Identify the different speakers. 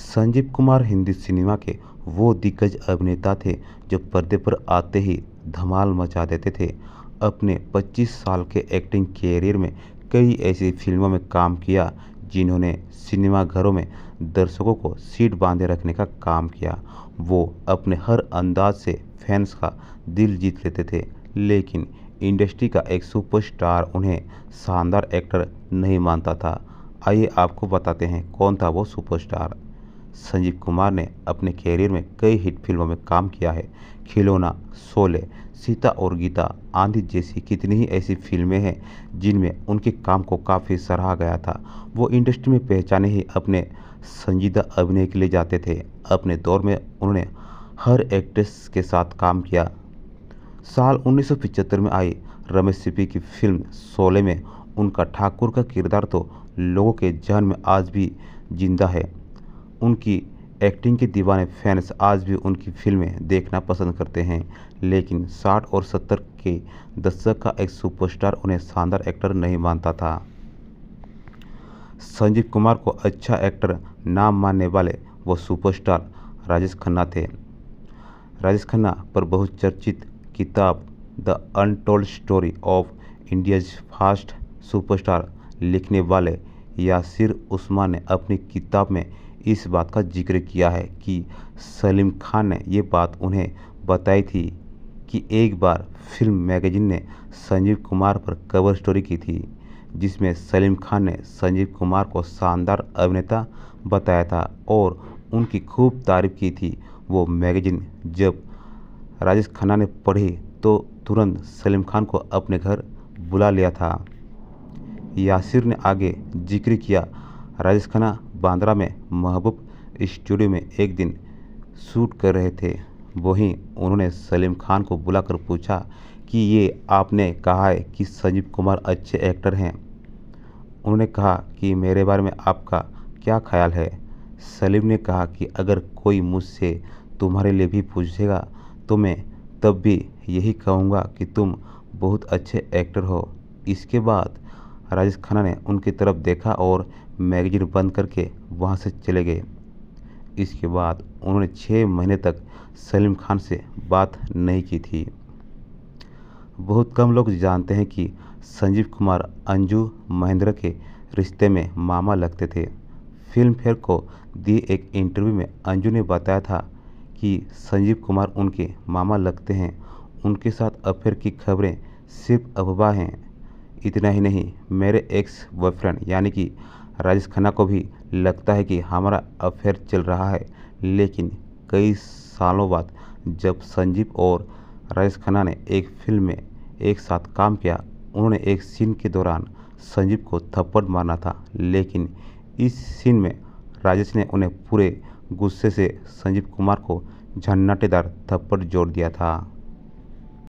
Speaker 1: Sanjeev Kumar Hindi cinema के वो दिग्गज अभिनेता थे जो पर्दे पर आते ही धमाल मचा देते थे। अपने 25 साल के एक्टिंग कैरियर में कई ऐसी फ़िल्मों में काम किया जिन्होंने सिनेमाघरों में दर्शकों को सीट बांधे रखने का काम किया। वो अपने हर अंदाज से फैंस का दिल जीत लेते थे, लेकिन इंडस्ट्री का एक सुपरस्टार उन्हें शानदार एक्टर नहीं मानता था। आइए आपको बताते हैं कौन था वो सुपरस्टार। संजीव कुमार ने अपने कैरियर में कई हिट फ़िल्मों में काम किया है। खिलौना, शोले, सीता और गीता आंधी जैसी कितनी ही ऐसी फ़िल्में हैं जिनमें उनके काम को काफ़ी सराहा गया था। वो इंडस्ट्री में पहचाने ही अपने संजीदा अभिनय के लिए जाते थे। अपने दौर में उन्होंने हर एक्ट्रेस के साथ काम किया। साल 1975 में आई रमेश सिप्पी की फ़िल्म शोले में उनका ठाकुर का किरदार तो लोगों के जहन में आज भी ज़िंदा है। उनकी एक्टिंग के दीवाने फैंस आज भी उनकी फ़िल्में देखना पसंद करते हैं, लेकिन 60 और 70 के दशक का एक सुपरस्टार उन्हें शानदार एक्टर नहीं मानता था। संजीव कुमार को अच्छा एक्टर नाम मानने वाले वो सुपरस्टार राजेश खन्ना थे। राजेश खन्ना पर बहुचर्चित किताब the untold story of India's first superstar लिखने वाले यासिर उस्मान ने अपनी किताब में इस बात का ज़िक्र किया है कि सलीम खान ने ये बात उन्हें बताई थी कि एक बार फ़िल्म मैगजीन ने संजीव कुमार पर कवर स्टोरी की थी, जिसमें सलीम खान ने संजीव कुमार को शानदार अभिनेता बताया था और उनकी खूब तारीफ़ की थी। वो मैगजीन जब राजेश खन्ना ने पढ़ी तो तुरंत सलीम खान को अपने घर बुला लिया था। यासिर ने आगे ज़िक्र किया, राजेश खन्ना बांद्रा में महबूब स्टूडियो में एक दिन शूट कर रहे थे। वहीं उन्होंने सलीम खान को बुलाकर पूछा कि ये आपने कहा है कि संजीव कुमार अच्छे एक्टर हैं। उन्होंने कहा कि मेरे बारे में आपका क्या ख्याल है? सलीम ने कहा कि अगर कोई मुझसे तुम्हारे लिए भी पूछेगा तो मैं तब भी यही कहूँगा कि तुम बहुत अच्छे एक्टर हो। इसके बाद राजेश खन्ना ने उनकी तरफ़ देखा और मैगजीन बंद करके वहाँ से चले गए। इसके बाद उन्होंने छः महीने तक सलीम खान से बात नहीं की थी। बहुत कम लोग जानते हैं कि संजीव कुमार अंजू महेंद्र के रिश्ते में मामा लगते थे। फ़िल्म फेयर को दिए एक इंटरव्यू में अंजू ने बताया था कि संजीव कुमार उनके मामा लगते हैं। उनके साथ अफेयर की खबरें सिर्फ़ अफवाह हैं। इतना ही नहीं, मेरे एक्स बॉयफ्रेंड यानी कि राजेश खन्ना को भी लगता है कि हमारा अफेयर चल रहा है, लेकिन कई सालों बाद जब संजीव और राजेश खन्ना ने एक फ़िल्म में एक साथ काम किया, उन्होंने एक सीन के दौरान संजीव को थप्पड़ मारना था, लेकिन इस सीन में राजेश ने उन्हें पूरे गुस्से से संजीव कुमार को झन्नाटेदार थप्पड़ जोड़ दिया था।